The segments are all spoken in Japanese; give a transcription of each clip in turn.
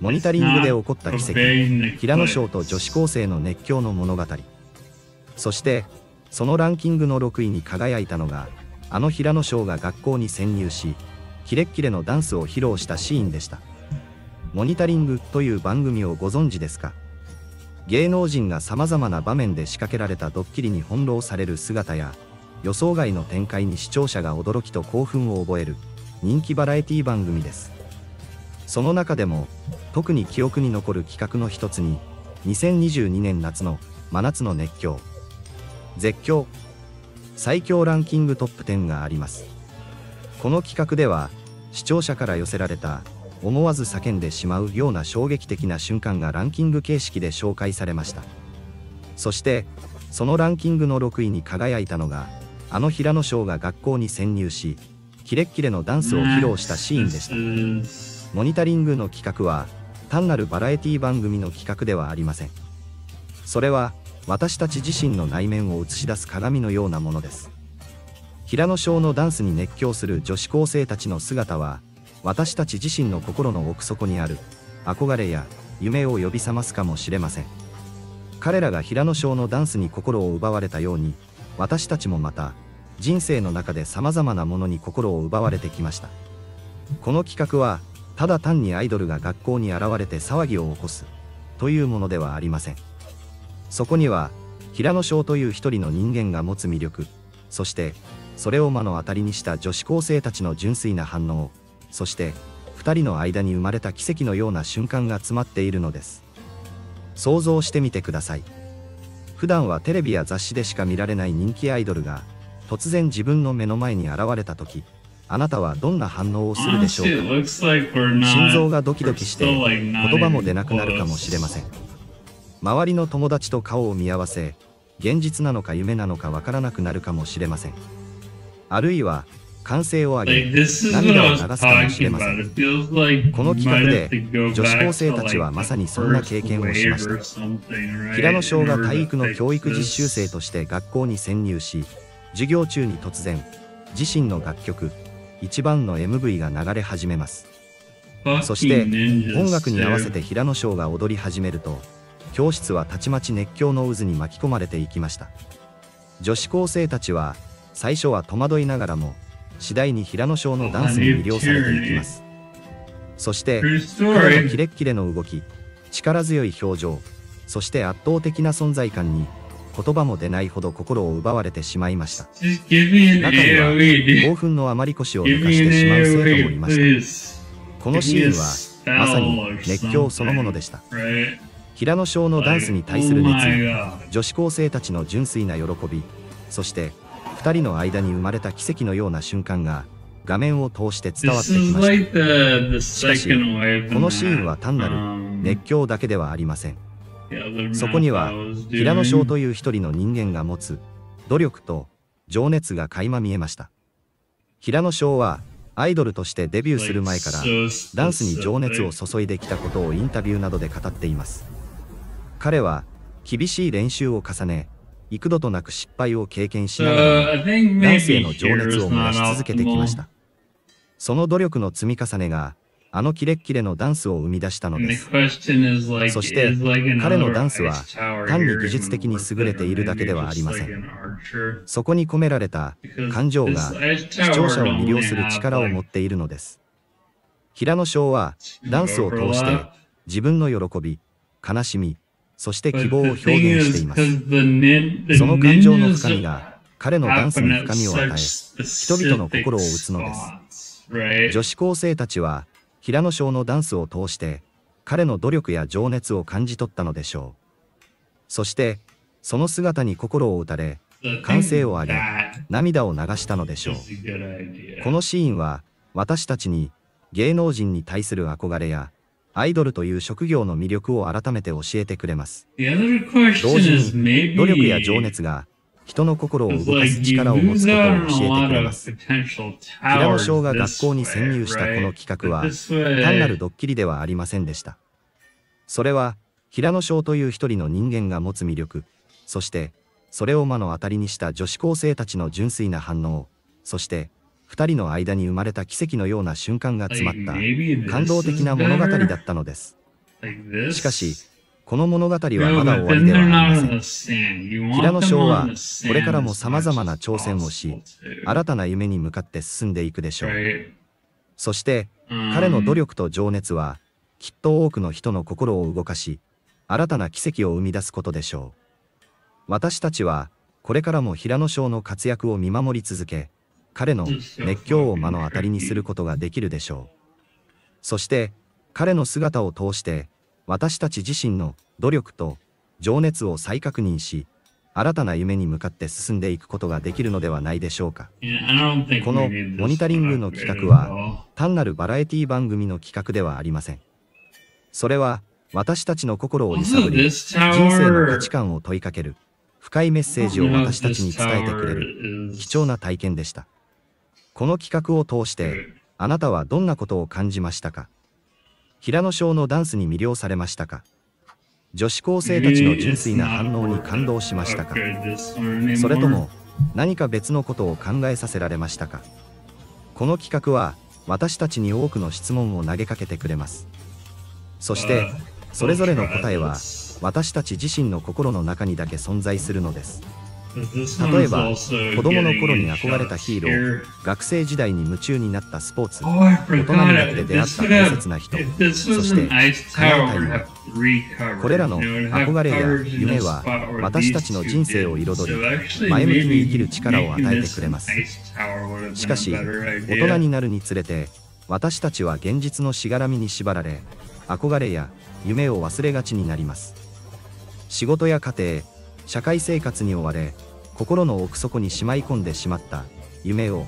モニタリングで起こった奇跡。平野翔と女子高生の熱狂の物語。そしてそのランキングの6位に輝いたのがあの平野翔が学校に潜入しキレッキレのダンスを披露したシーンでした。モニタリングという番組をご存知ですか？芸能人が様々な場面で仕掛けられたドッキリに翻弄される姿や予想外の展開に視聴者が驚きと興奮を覚える人気バラエティ番組です。その中でも特に記憶に残る企画の一つに2022年夏の真夏の熱狂。絶叫。最強ランキングトップ10があります。この企画では視聴者から寄せられた思わず叫んでしまうような衝撃的な瞬間がランキング形式で紹介されました。そしてそのランキングの6位に輝いたのがあの平野翔が学校に潜入しキレッキレのダンスを披露したシーンでした。モニタリングの企画は単なるバラエティ番組の企画ではありません。それは私たち自身の内面を映し出す鏡のようなものです。平野翔のダンスに熱狂する女子高生たちの姿は私たち自身の心の奥底にある憧れや夢を呼び覚ますかもしれません。彼らが平野翔のダンスに心を奪われたように私たちもまた人生の中で様々なものに心を奪われてきました。この企画はただ単にアイドルが学校に現れて騒ぎを起こすというものではありません。そこには平野翔という一人の人間が持つ魅力そしてそれを目の当たりにした女子高生たちの純粋な反応そして2人の間に生まれた奇跡のような瞬間が詰まっているのです。想像してみてください。普段はテレビや雑誌でしか見られない人気アイドルが突然自分の目の前に現れた時あなたはどんな反応をするでしょうか？心臓がドキドキして言葉も出なくなるかもしれません。周りの友達と顔を見合わせ現実なのか夢なのかわからなくなるかもしれません。あるいは歓声を上げ、涙を流すかもしれません。この企画で、女子高生たちはまさにそんな経験をしました。平野翔が体育の教育実習生として学校に潜入し、授業中に突然、自身の楽曲、一番の MV が流れ始めます。そして、音楽に合わせて平野翔が踊り始めると、教室はたちまち熱狂の渦に巻き込まれていきました。女子高生たちは、最初は戸惑いながらも、次第に平野翔のダンスに魅了されていきますそして彼のキレッキレの動き力強い表情そして圧倒的な存在感に言葉も出ないほど心を奪われてしまいました。中には興奮のあまり腰を抜かしてしまう生徒もいました。このシーンはまさに熱狂そのものでした。平野翔のダンスに対する熱意女子高生たちの純粋な喜びそして2人の間に生まれた奇跡のような瞬間が画面を通して伝わってきました。しかしこのシーンは単なる熱狂だけではありませんそこには平野翔という一人の人間が持つ努力と情熱が垣間見えました。平野翔はアイドルとしてデビューする前からダンスに情熱を注いできたことをインタビューなどで語っています。彼は厳しい練習を重ね幾度となく失敗を経験しながらダンスへの情熱を燃やし続けてきました。その努力の積み重ねがあのキレッキレのダンスを生み出したのです。そして、彼のダンスは単に技術的に優れているだけではありません。そこに込められた感情が視聴者を魅了する力を持っているのです。平野翔はダンスを通して自分の喜び、悲しみ、そして希望を表現しています。その感情の深みが彼のダンスに深みを与え、人々の心を打つのです。女子高生たちは平野翔のダンスを通して彼の努力や情熱を感じ取ったのでしょう。そしてその姿に心を打たれ、歓声を上げ、涙を流したのでしょう。このシーンは私たちに芸能人に対する憧れやアイドルという職業の魅力を改めて教えてくれます。同時に、努力や情熱が人の心を動かす力を持つことを教えてくれます。平野翔が学校に潜入したこの企画は、単なるドッキリではありませんでした。それは、平野翔という一人の人間が持つ魅力、そして、それを目の当たりにした女子高生たちの純粋な反応、そして、二人の間に生まれた奇跡のような瞬間が詰まった感動的な物語だったのです。しかし、この物語はまだ終わりではありません。平野翔はこれからも様々な挑戦をし、新たな夢に向かって進んでいくでしょう。そして、彼の努力と情熱は、きっと多くの人の心を動かし、新たな奇跡を生み出すことでしょう。私たちは、これからも平野翔の活躍を見守り続け、彼の熱狂を目の当たりにすることができるでしょう。そして、彼の姿を通して、私たち自身の努力と情熱を再確認し、新たな夢に向かって進んでいくことができるのではないでしょうか。このモニタリングの企画は、単なるバラエティ番組の企画ではありません。それは、私たちの心を揺さぶり、人生の価値観を問いかける、深いメッセージを私たちに伝えてくれる、貴重な体験でした。この企画を通して、あなたはどんなことを感じましたか？平野翔のダンスに魅了されましたか？女子高生たちの純粋な反応に感動しましたか？それとも何か別のことを考えさせられましたか？この企画は私たちに多くの質問を投げかけてくれます。そしてそれぞれの答えは私たち自身の心の中にだけ存在するのです例えば子供の頃に憧れたヒーロー学生時代に夢中になったスポーツ。大人になって出会った大切な人。そして叶えた夢これらの憧れや夢は私たちの人生を彩り前向きに生きる力を与えてくれます。しかし大人になるにつれて私たちは現実のしがらみに縛られ憧れや夢を忘れがちになります。仕事や家庭社会生活に追われ心の奥底にしまい込んでしまった夢を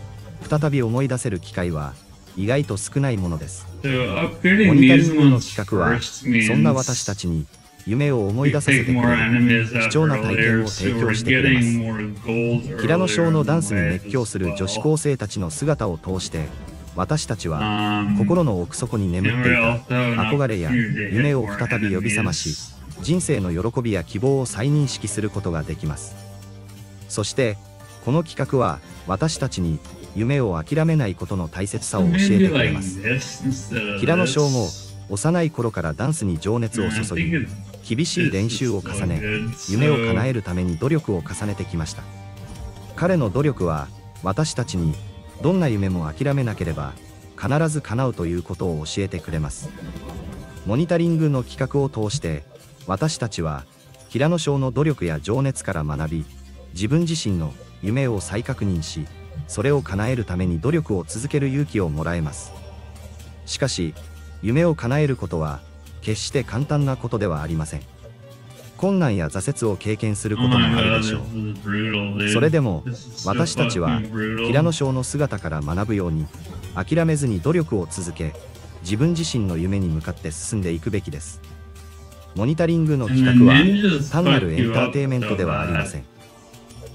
再び思い出せる機会は意外と少ないものです。モニタリングの企画はそんな私たちに夢を思い出させてくれる貴重な体験を提供してくれます。平野翔のダンスに熱狂する女子高生たちの姿を通して私たちは心の奥底に眠っていた憧れや夢を再び呼び覚まし人生の喜びや希望を再認識することができます。そしてこの企画は私たちに夢を諦めないことの大切さを教えてくれます。平野翔も幼い頃からダンスに情熱を注ぎ厳しい練習を重ね夢を叶えるために努力を重ねてきました。彼の努力は私たちにどんな夢も諦めなければ必ず叶うということを教えてくれます。モニタリングの企画を通して私たちは平野翔の努力や情熱から学び自分自身の夢を再確認しそれを叶えるために努力を続ける勇気をもらえます。しかし夢を叶えることは決して簡単なことではありません。困難や挫折を経験することもあるでしょう。それでも私たちは平野翔の姿から学ぶように諦めずに努力を続け自分自身の夢に向かって進んでいくべきです。モニタリングの企画は単なるエンターテイメントではありません。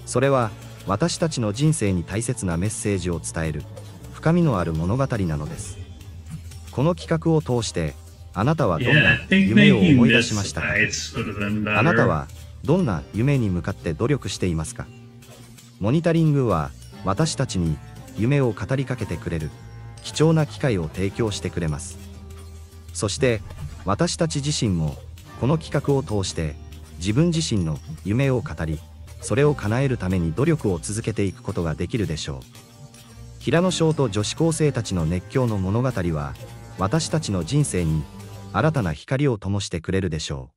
それは私たちの人生に大切なメッセージを伝える深みのある物語なのです。この企画を通してあなたはどんな夢を思い出しましたかあなたはどんな夢に向かって努力していますか。モニタリングは私たちに夢を語りかけてくれる貴重な機会を提供してくれます。そして私たち自身もこの企画を通して自分自身の夢を語りそれを叶えるために努力を続けていくことができるでしょう。平野翔と女子高生たちの熱狂の物語は私たちの人生に新たな光を灯してくれるでしょう。